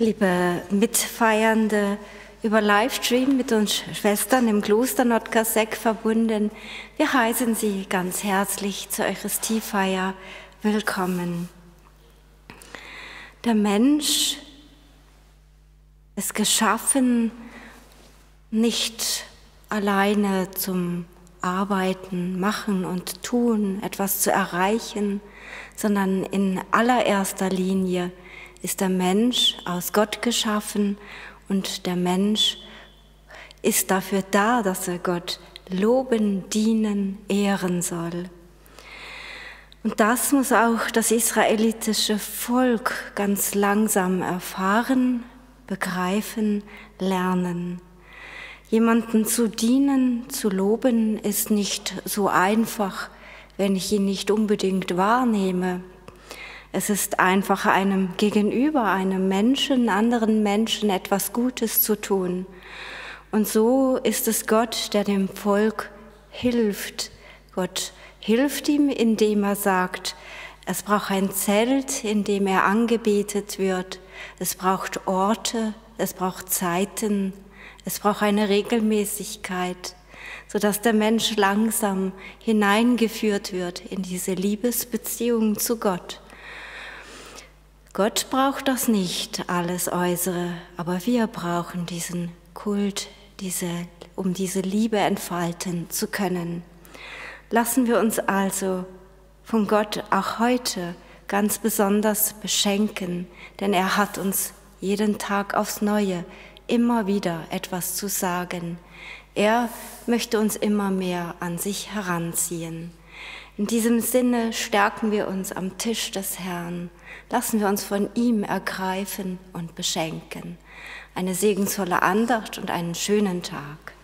liebe Mitfeiernde über Livestream mit uns Schwestern im Kloster Nordkasek verbunden. Wir heißen Sie ganz herzlich zur Eucharistiefeier willkommen. Der Mensch ist geschaffen nicht alleine zum Arbeiten, Machen und Tun, etwas zu erreichen, sondern in allererster Linie ist der Mensch aus Gott geschaffen und der Mensch ist dafür da, dass er Gott loben, dienen, ehren soll. Und das muss auch das israelitische Volk ganz langsam erfahren, begreifen, lernen. Jemanden zu dienen, zu loben, ist nicht so einfach, wenn ich ihn nicht unbedingt wahrnehme. Es ist einfach einem Gegenüber, einem Menschen, anderen Menschen etwas Gutes zu tun. Und so ist es Gott, der dem Volk hilft. Gott hilft ihm, indem er sagt, es braucht ein Zelt, in dem er angebetet wird. Es braucht Orte, es braucht Zeiten, es braucht eine Regelmäßigkeit, sodass der Mensch langsam hineingeführt wird in diese Liebesbeziehung zu Gott. Gott braucht das nicht, alles Äußere, aber wir brauchen diesen Kult, diese, um diese Liebe entfalten zu können. Lassen wir uns also von Gott auch heute ganz besonders beschenken, denn er hat uns jeden Tag aufs Neue immer wieder etwas zu sagen. Er möchte uns immer mehr an sich heranziehen. In diesem Sinne stärken wir uns am Tisch des Herrn. Lassen wir uns von ihm ergreifen und beschenken. Eine segensvolle Andacht und einen schönen Tag.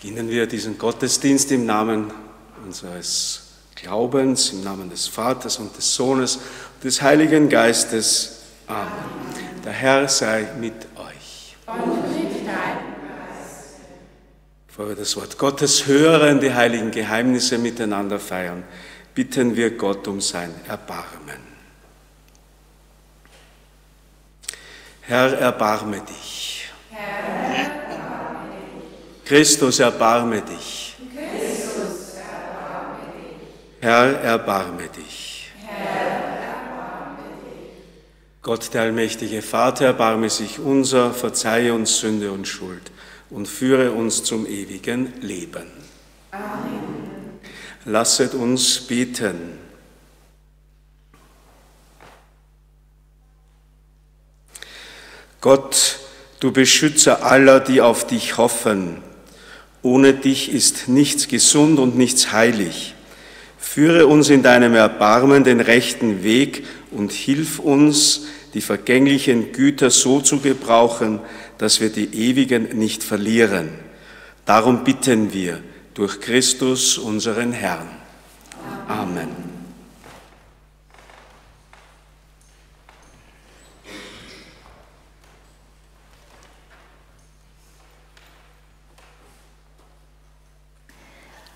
Beginnen wir diesen Gottesdienst im Namen unseres Glaubens, im Namen des Vaters und des Sohnes und des Heiligen Geistes. Amen. Der Herr sei mit euch. Und mit deinem Geist. Bevor wir das Wort Gottes hören, die heiligen Geheimnisse miteinander feiern, bitten wir Gott um sein Erbarmen. Herr, erbarme dich. Herr, erbarme dich. Christus, erbarme dich. Herr, erbarme dich. Gott, der allmächtige Vater, erbarme sich unser, verzeihe uns Sünde und Schuld und führe uns zum ewigen Leben. Amen. Lasset uns beten. Gott, du Beschützer aller, die auf dich hoffen, ohne dich ist nichts gesund und nichts heilig. Führe uns in deinem Erbarmen den rechten Weg und hilf uns, die vergänglichen Güter so zu gebrauchen, dass wir die ewigen nicht verlieren. Darum bitten wir durch Christus, unseren Herrn. Amen.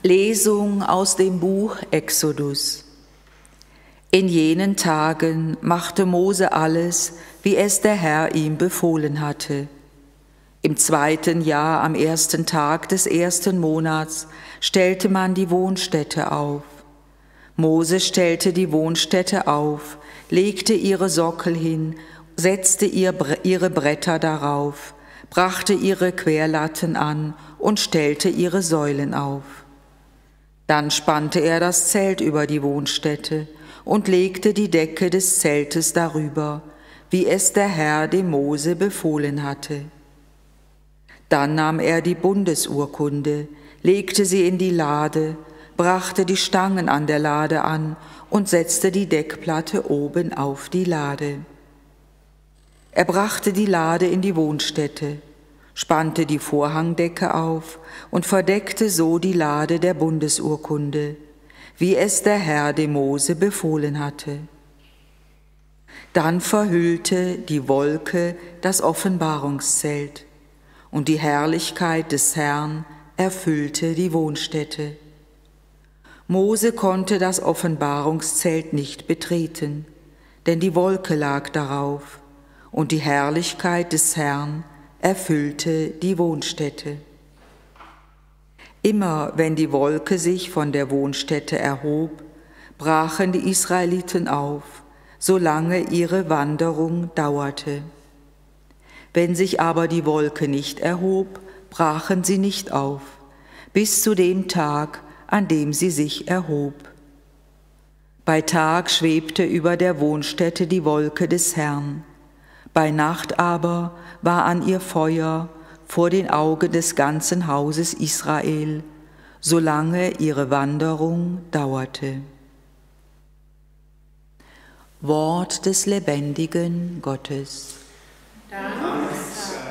Lesung aus dem Buch Exodus. In jenen Tagen machte Mose alles, wie es der Herr ihm befohlen hatte. Im zweiten Jahr, am ersten Tag des ersten Monats, stellte man die Wohnstätte auf. Mose stellte die Wohnstätte auf, legte ihre Sockel hin, setzte ihre Bretter darauf, brachte ihre Querlatten an und stellte ihre Säulen auf. Dann spannte er das Zelt über die Wohnstätte und legte die Decke des Zeltes darüber, wie es der Herr dem Mose befohlen hatte. Dann nahm er die Bundesurkunde, legte sie in die Lade, brachte die Stangen an der Lade an und setzte die Deckplatte oben auf die Lade. Er brachte die Lade in die Wohnstätte, spannte die Vorhangdecke auf und verdeckte so die Lade der Bundesurkunde, wie es der Herr dem Mose befohlen hatte. Dann verhüllte die Wolke das Offenbarungszelt, und die Herrlichkeit des Herrn erfüllte die Wohnstätte. Mose konnte das Offenbarungszelt nicht betreten, denn die Wolke lag darauf, und die Herrlichkeit des Herrn erfüllte die Wohnstätte. Immer wenn die Wolke sich von der Wohnstätte erhob, brachen die Israeliten auf, solange ihre Wanderung dauerte. Wenn sich aber die Wolke nicht erhob, brachen sie nicht auf, bis zu dem Tag, an dem sie sich erhob. Bei Tag schwebte über der Wohnstätte die Wolke des Herrn, bei Nacht aber war an ihr Feuer vor den Augen des ganzen Hauses Israel, solange ihre Wanderung dauerte. Wort des lebendigen Gottes. Dank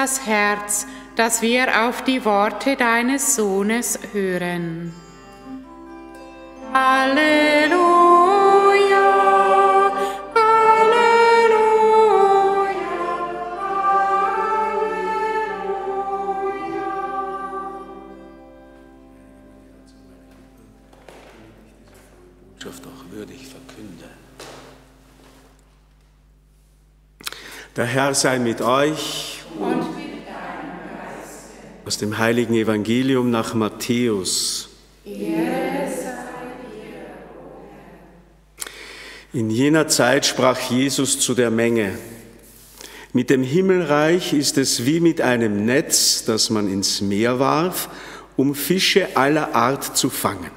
das Herz, dass wir auf die Worte deines Sohnes hören. Halleluja, Halleluja. Botschaft auch würdig verkünde. Der Herr sei mit euch. Und mit deinem Geist. Aus dem heiligen Evangelium nach Matthäus. In jener Zeit sprach Jesus zu der Menge, mit dem Himmelreich ist es wie mit einem Netz, das man ins Meer warf, um Fische aller Art zu fangen.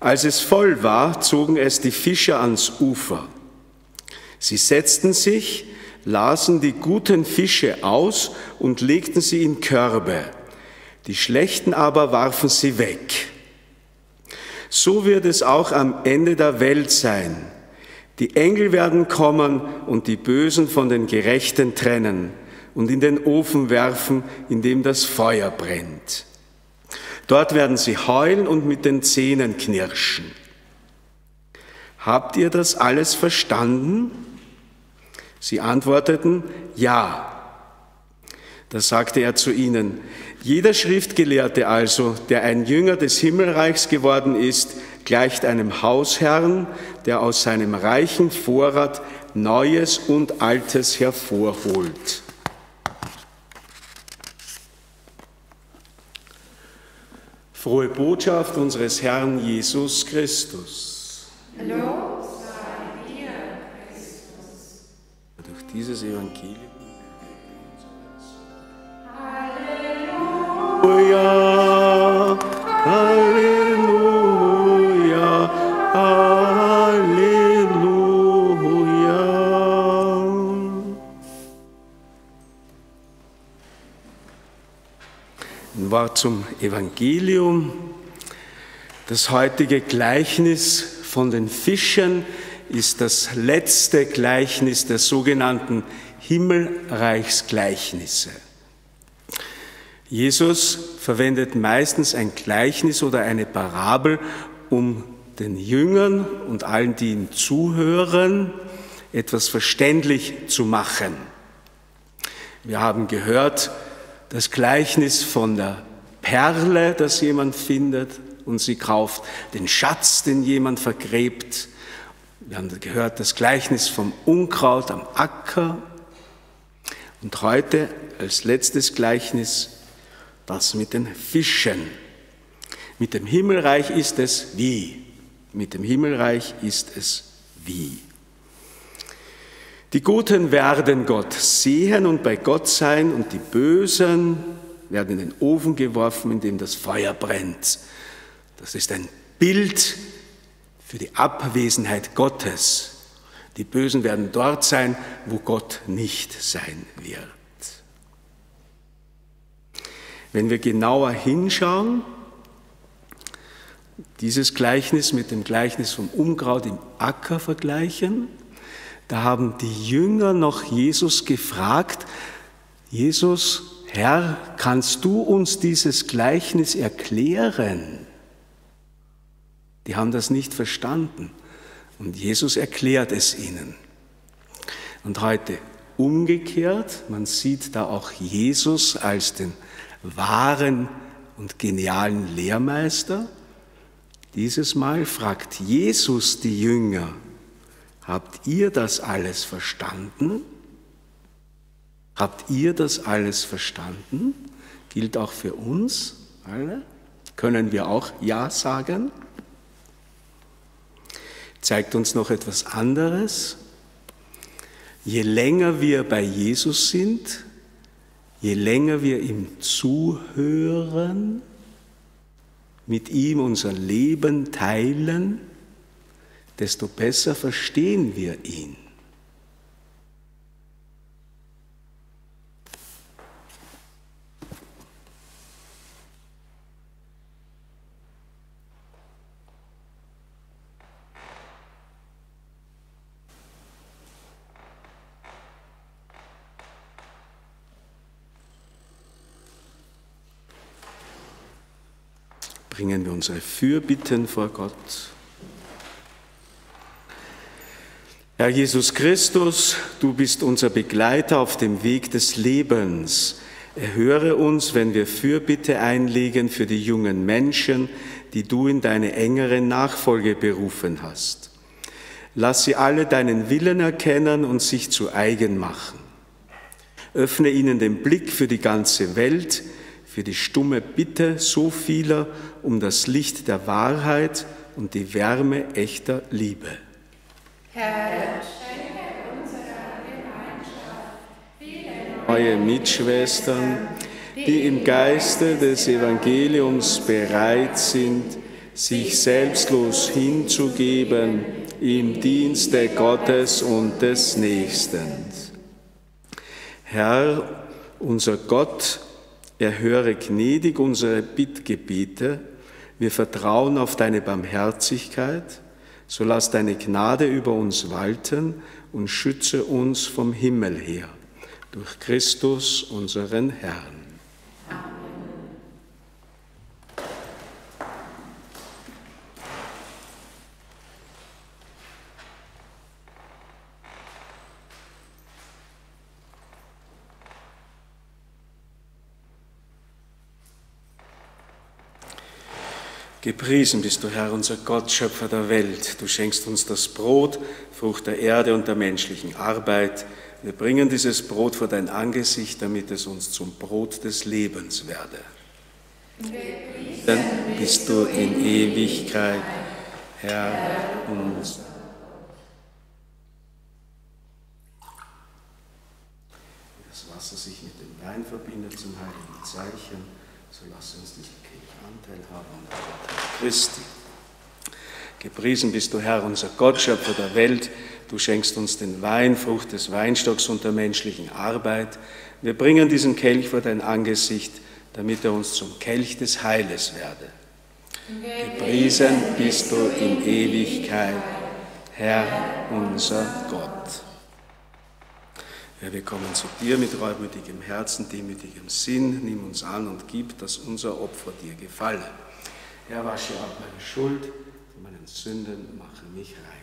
Als es voll war, zogen es die Fischer ans Ufer. Sie setzten sich, lasen die guten Fische aus und legten sie in Körbe. Die schlechten aber warfen sie weg. So wird es auch am Ende der Welt sein. Die Engel werden kommen und die Bösen von den Gerechten trennen und in den Ofen werfen, in dem das Feuer brennt. Dort werden sie heulen und mit den Zähnen knirschen. Habt ihr das alles verstanden? Sie antworteten, ja. Da sagte er zu ihnen, jeder Schriftgelehrte also, der ein Jünger des Himmelreichs geworden ist, gleicht einem Hausherrn, der aus seinem reichen Vorrat Neues und Altes hervorholt. Frohe Botschaft unseres Herrn Jesus Christus. Lob sei dir, Christus. Durch dieses Evangelium. Halleluja, Halleluja, Halleluja. Ein Wort zum Evangelium. Das heutige Gleichnis von den Fischen ist das letzte Gleichnis der sogenannten Himmelreichsgleichnisse. Jesus verwendet meistens ein Gleichnis oder eine Parabel, um den Jüngern und allen, die ihm zuhören, etwas verständlich zu machen. Wir haben gehört, das Gleichnis von der Perle, das jemand findet und sie kauft, den Schatz, den jemand vergräbt. Wir haben gehört das Gleichnis vom Unkraut am Acker. Und heute als letztes Gleichnis das mit den Fischen. Mit dem Himmelreich ist es wie. Mit dem Himmelreich ist es wie. Die Guten werden Gott sehen und bei Gott sein und die Bösen werden in den Ofen geworfen, in dem das Feuer brennt. Das ist ein Bild für die Abwesenheit Gottes. Die Bösen werden dort sein, wo Gott nicht sein wird. Wenn wir genauer hinschauen, dieses Gleichnis mit dem Gleichnis vom Unkraut im Acker vergleichen, da haben die Jünger noch Jesus gefragt, Jesus, Herr, kannst du uns dieses Gleichnis erklären? Die haben das nicht verstanden und Jesus erklärt es ihnen. Und heute umgekehrt, man sieht da auch Jesus als den wahren und genialen Lehrmeister. Dieses Mal fragt Jesus die Jünger, habt ihr das alles verstanden? Habt ihr das alles verstanden? Gilt auch für uns alle? Können wir auch Ja sagen? Zeigt uns noch etwas anderes. Je länger wir bei Jesus sind, Je länger wir ihm zuhören, mit ihm unser Leben teilen, desto besser verstehen wir ihn. Bringen wir unsere Fürbitten vor Gott. Herr Jesus Christus, du bist unser Begleiter auf dem Weg des Lebens. Erhöre uns, wenn wir Fürbitte einlegen für die jungen Menschen, die du in deine engere Nachfolge berufen hast. Lass sie alle deinen Willen erkennen und sich zu eigen machen. Öffne ihnen den Blick für die ganze Welt, für die stumme Bitte so vieler um das Licht der Wahrheit und die Wärme echter Liebe. Herr, schenke unserer Gemeinschaft viele neue Mitschwestern, die im Geiste des Evangeliums bereit sind, sich selbstlos hinzugeben im Dienste Gottes und des Nächsten. Herr, unser Gott, erhöre gnädig unsere Bittgebete. Wir vertrauen auf deine Barmherzigkeit so lass deine Gnade über uns walten und schütze uns vom Himmel her, durch Christus unseren Herrn. Gepriesen bist du, Herr, unser Gott, Schöpfer der Welt. Du schenkst uns das Brot, Frucht der Erde und der menschlichen Arbeit. Wir bringen dieses Brot vor dein Angesicht, damit es uns zum Brot des Lebens werde. Dann bist du in Ewigkeit, Herr, unser. Das Wasser sich mit dem Wein verbindet zum heiligen Zeichen, so lass uns diesen Kelch Anteil haben an der Gottheit Christi. Gepriesen bist du, Herr, unser Gott, Schöpfer der Welt. Du schenkst uns den Wein, Frucht des Weinstocks und der menschlichen Arbeit. Wir bringen diesen Kelch vor dein Angesicht, damit er uns zum Kelch des Heiles werde. Gepriesen bist du in Ewigkeit, Herr, unser Gott. Herr, wir kommen zu dir mit reumütigem Herzen, demütigem Sinn. Nimm uns an und gib, dass unser Opfer dir gefalle. Herr, wasche ab meine Schuld, von meinen Sünden mache mich rein.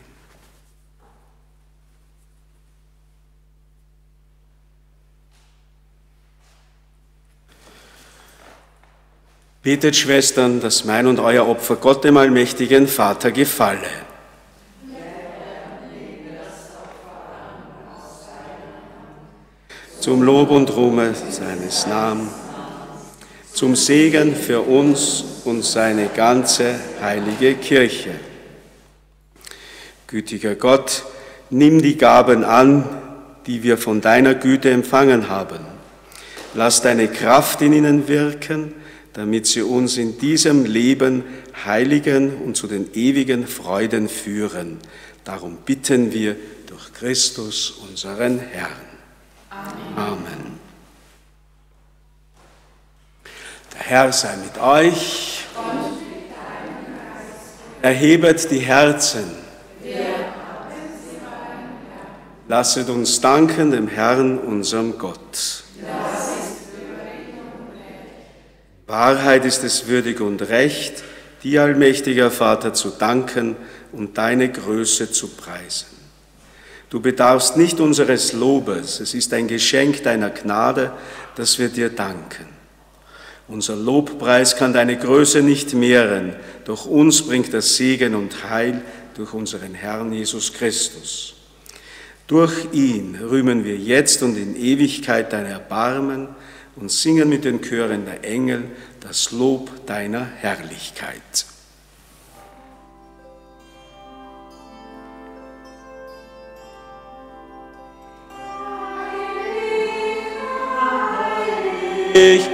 Betet, Schwestern, dass mein und euer Opfer Gott dem allmächtigen Vater gefalle. Zum Lob und Ruhme seines Namens, zum Segen für uns und seine ganze heilige Kirche. Gütiger Gott, nimm die Gaben an, die wir von deiner Güte empfangen haben. Lass deine Kraft in ihnen wirken, damit sie uns in diesem Leben heiligen und zu den ewigen Freuden führen. Darum bitten wir durch Christus, unseren Herrn. Amen. Der Herr sei mit euch. Erhebet die Herzen. Lasset uns danken dem Herrn, unserem Gott. Wahrheit ist es würdig und recht, dir, allmächtiger Vater, zu danken und deine Größe zu preisen. Du bedarfst nicht unseres Lobes, es ist ein Geschenk deiner Gnade, dass wir dir danken. Unser Lobpreis kann deine Größe nicht mehren, doch uns bringt das Segen und Heil durch unseren Herrn Jesus Christus. Durch ihn rühmen wir jetzt und in Ewigkeit dein Erbarmen und singen mit den Chören der Engel das Lob deiner Herrlichkeit. Heilig,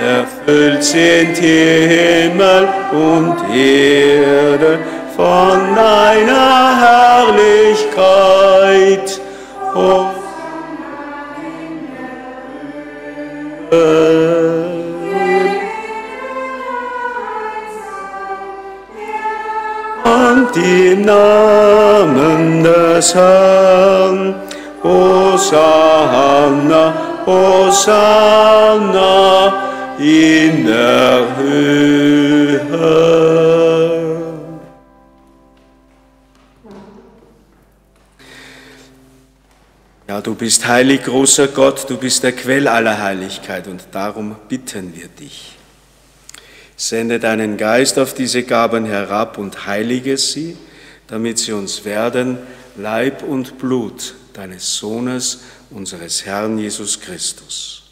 Erfüllt sind Himmel und Erde von deiner Herrn Hosanna, Hosanna in der Höhe. Ja, du bist heilig, großer Gott, du bist der Quell aller Heiligkeit und darum bitten wir dich. Sende deinen Geist auf diese Gaben herab und heilige sie, damit sie uns werden Leib und Blut deines Sohnes, unseres Herrn Jesus Christus.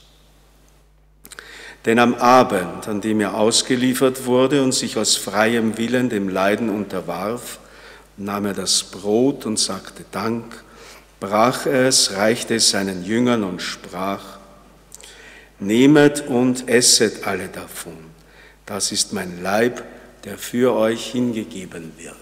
Denn am Abend, an dem er ausgeliefert wurde und sich aus freiem Willen dem Leiden unterwarf, nahm er das Brot und sagte Dank, brach es, reichte es seinen Jüngern und sprach, Nehmet und esset alle davon, das ist mein Leib, der für euch hingegeben wird.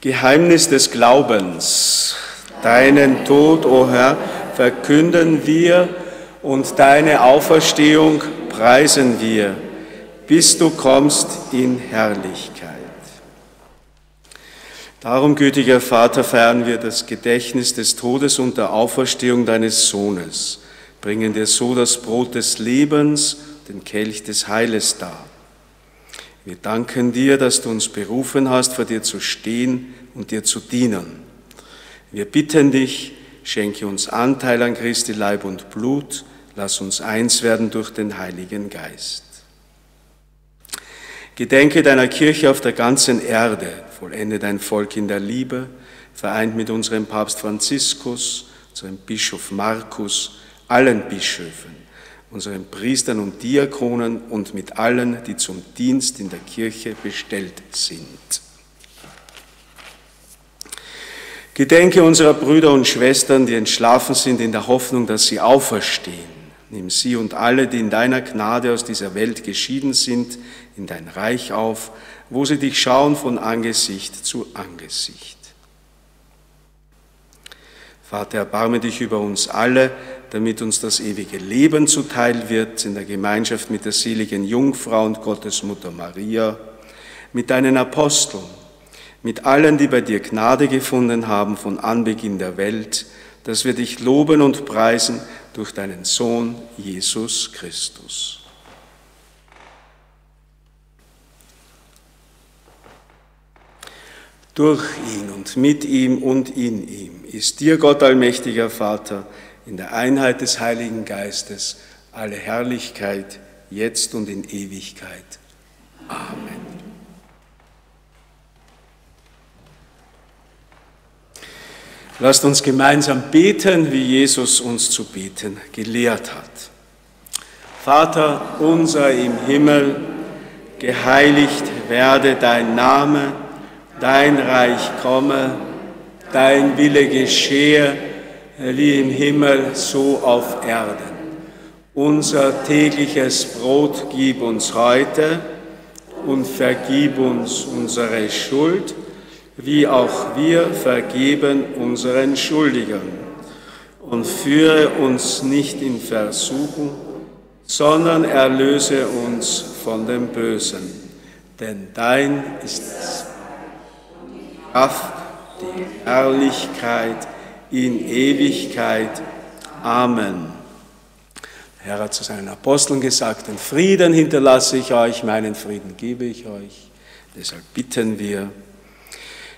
Geheimnis des Glaubens. Deinen Tod, o oh Herr, verkünden wir und deine Auferstehung preisen wir, bis du kommst in Herrlichkeit. Darum, gütiger Vater, feiern wir das Gedächtnis des Todes und der Auferstehung deines Sohnes, bringen dir so das Brot des Lebens, den Kelch des Heiles dar wir danken dir, dass du uns berufen hast, vor dir zu stehen und dir zu dienen. Wir bitten dich, schenke uns Anteil an Christi Leib und Blut, lass uns eins werden durch den Heiligen Geist. Gedenke deiner Kirche auf der ganzen Erde, vollende dein Volk in der Liebe, vereint mit unserem Papst Franziskus, unserem Bischof Markus, allen Bischöfen unseren Priestern und Diakonen und mit allen, die zum Dienst in der Kirche bestellt sind. Gedenke unserer Brüder und Schwestern, die entschlafen sind in der Hoffnung, dass sie auferstehen. Nimm sie und alle, die in deiner Gnade aus dieser Welt geschieden sind, in dein Reich auf, wo sie dich schauen von Angesicht zu Angesicht. Vater, erbarme dich über uns alle, damit uns das ewige Leben zuteil wird in der Gemeinschaft mit der seligen Jungfrau und Gottesmutter Maria, mit deinen Aposteln, mit allen, die bei dir Gnade gefunden haben von Anbeginn der Welt, dass wir dich loben und preisen durch deinen Sohn Jesus Christus. Durch ihn und mit ihm und in ihm ist dir, Gott allmächtiger Vater, in der Einheit des Heiligen Geistes alle Herrlichkeit, jetzt und in Ewigkeit. Amen. Lasst uns gemeinsam beten, wie Jesus uns zu beten gelehrt hat. Vater unser im Himmel, geheiligt werde dein Name, dein Reich komme, dein Wille geschehe, wie im Himmel, so auf Erden. Unser tägliches Brot gib uns heute und vergib uns unsere Schuld, wie auch wir vergeben unseren Schuldigern. Und führe uns nicht in Versuchung, sondern erlöse uns von dem Bösen. Denn dein ist die Kraft, die Herrlichkeit, in Ewigkeit. Amen. Der Herr hat zu seinen Aposteln gesagt, den Frieden hinterlasse ich euch, meinen Frieden gebe ich euch. Deshalb bitten wir,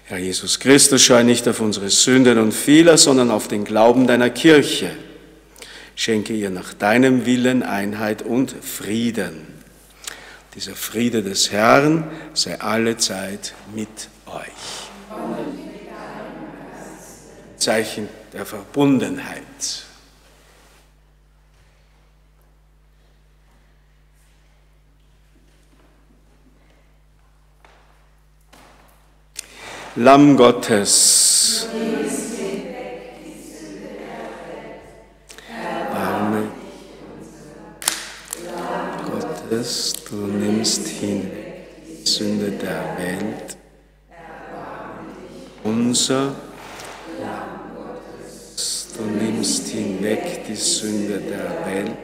Herr Jesus Christus, schau nicht auf unsere Sünden und Fehler, sondern auf den Glauben deiner Kirche. Schenke ihr nach deinem Willen Einheit und Frieden. Dieser Friede des Herrn sei alle Zeit mit euch. Zeichen der Verbundenheit. Lamm Gottes. Arme Gottes, du nimmst hinweg die Sünde der Welt. Unser die Sünde der Welt.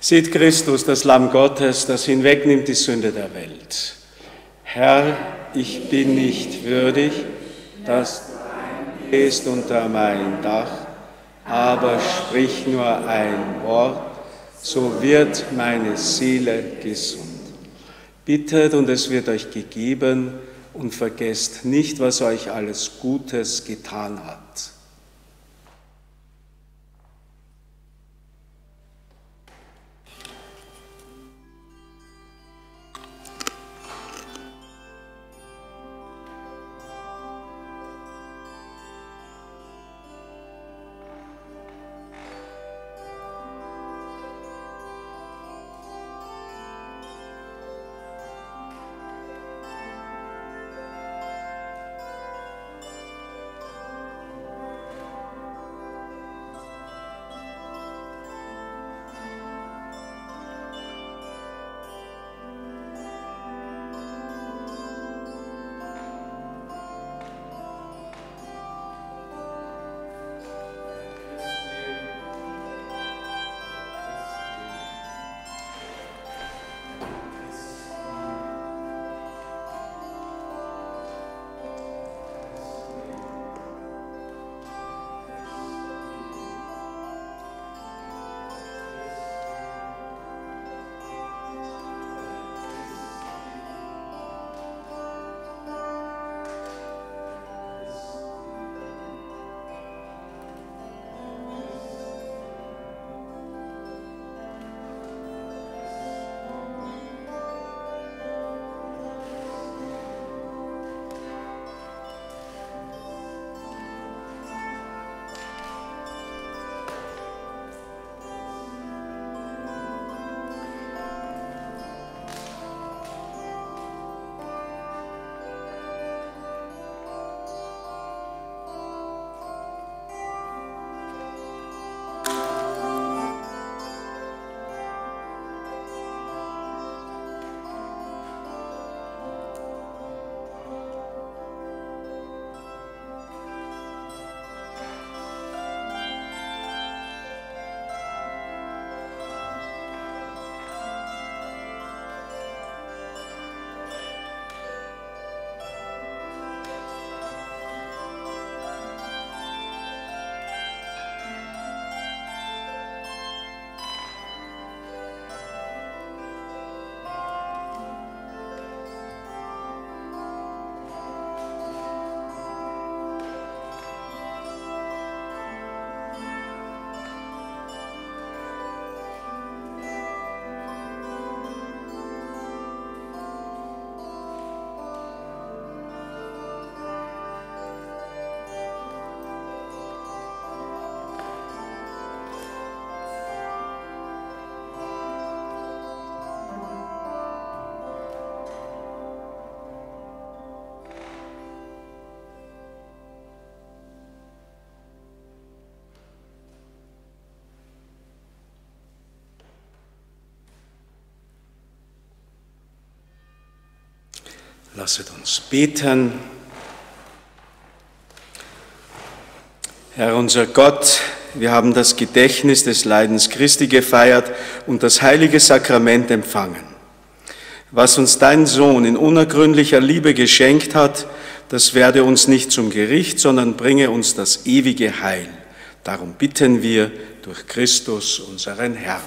Seht Christus, das Lamm Gottes, das hinwegnimmt die Sünde der Welt. Herr, ich bin nicht würdig, dass du gehst unter mein Dach, aber sprich nur ein Wort, so wird meine Seele gesund. Bittet und es wird euch gegeben und vergesst nicht, was euch alles Gutes getan hat. Lasset uns beten. Herr unser Gott, wir haben das Gedächtnis des Leidens Christi gefeiert und das heilige Sakrament empfangen. Was uns dein Sohn in unergründlicher Liebe geschenkt hat, das werde uns nicht zum Gericht, sondern bringe uns das ewige Heil. Darum bitten wir durch Christus, unseren Herrn.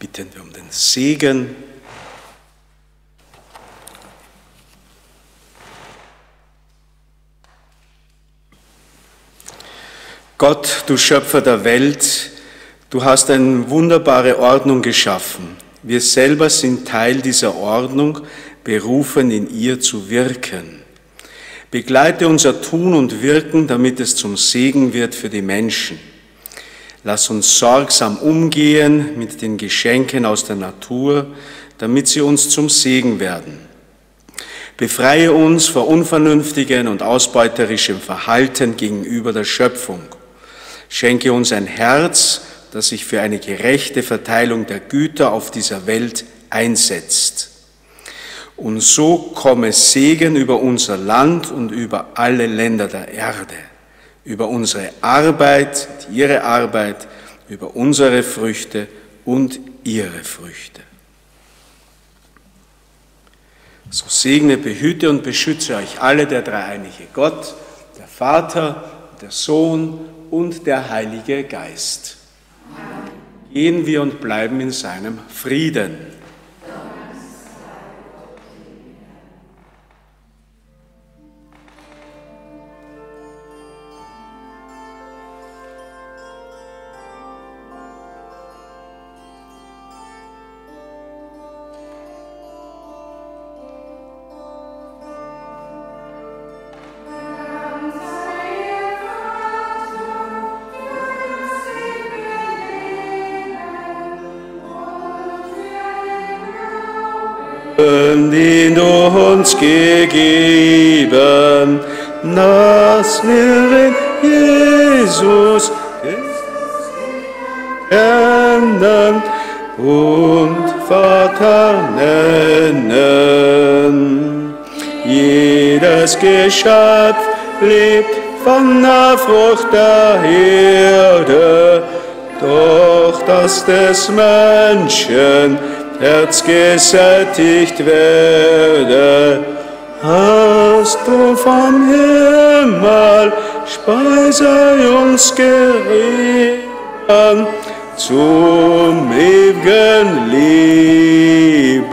bitten wir um den Segen. Gott, du Schöpfer der Welt, du hast eine wunderbare Ordnung geschaffen. Wir selber sind Teil dieser Ordnung, berufen in ihr zu wirken. Begleite unser Tun und Wirken, damit es zum Segen wird für die Menschen. Lass uns sorgsam umgehen mit den Geschenken aus der Natur, damit sie uns zum Segen werden. Befreie uns vor unvernünftigen und ausbeuterischem Verhalten gegenüber der Schöpfung. Schenke uns ein Herz, das sich für eine gerechte Verteilung der Güter auf dieser Welt einsetzt. Und so komme Segen über unser Land und über alle Länder der Erde über unsere Arbeit, ihre Arbeit, über unsere Früchte und ihre Früchte. So segne, behüte und beschütze euch alle der dreieinige Gott, der Vater, der Sohn und der Heilige Geist. Gehen wir und bleiben in seinem Frieden. Den du uns gegeben, das will Jesus kennen und Vater nennen. Jedes Geschöpf lebt von der Frucht der Erde, doch das des Menschen Herz gesättigt werde. Hast du vom Himmel Speise uns gerieben zum ewigen Leben.